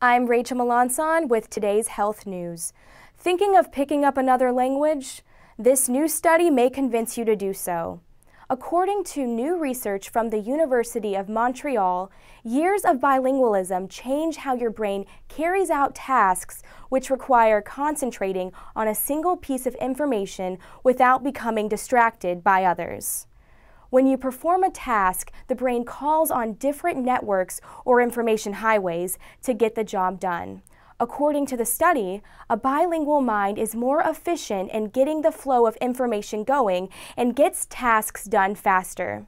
I'm Rachel Melanson with today's health news. Thinking of picking up another language? This new study may convince you to do so. According to new research from the University of Montreal, years of bilingualism change how your brain carries out tasks which require concentrating on a single piece of information without becoming distracted by others. When you perform a task, the brain calls on different networks or information highways to get the job done. According to the study, a bilingual mind is more efficient in getting the flow of information going and gets tasks done faster.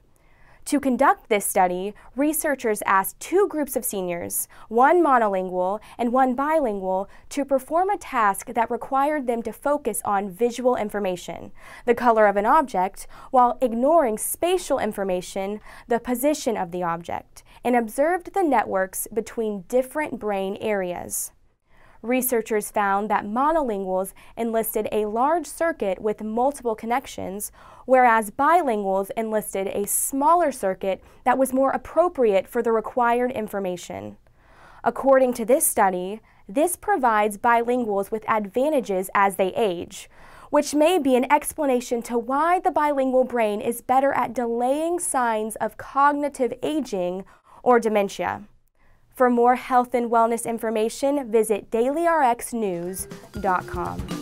To conduct this study, researchers asked two groups of seniors, one monolingual and one bilingual, to perform a task that required them to focus on visual information, the color of an object, while ignoring spatial information, the position of the object, and observed the networks between different brain areas. Researchers found that monolinguals enlisted a large circuit with multiple connections, whereas bilinguals enlisted a smaller circuit that was more appropriate for the required information. According to this study, this provides bilinguals with advantages as they age, which may be an explanation to why the bilingual brain is better at delaying signs of cognitive aging or dementia. For more health and wellness information, visit dailyrxnews.com.